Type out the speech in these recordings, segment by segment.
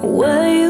Where you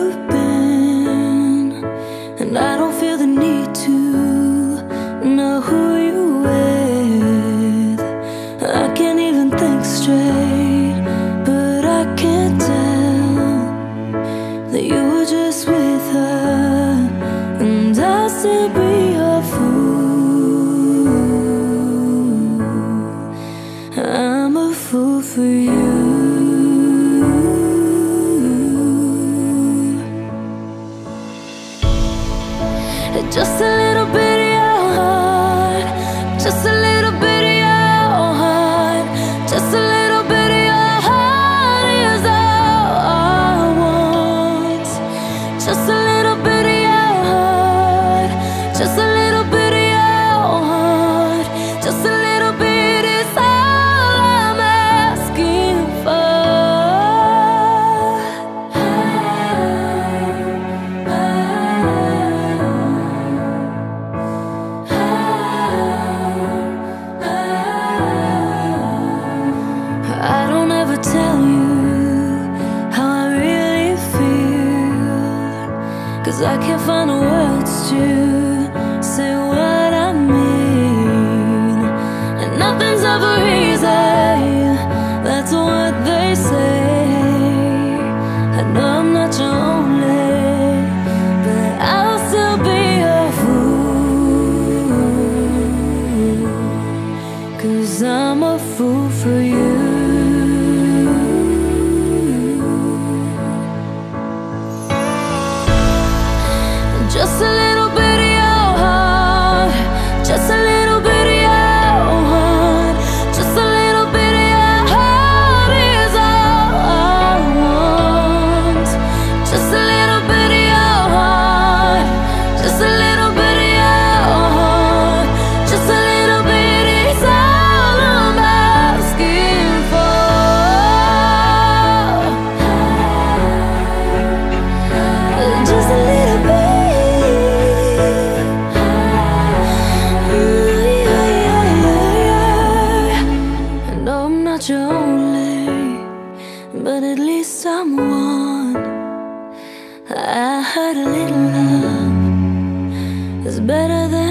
just a little bit I don't ever tell you how I really feel. Cause I can't find the words to say what I mean. And nothing's ever easy. but at least someone I heard a little love is better than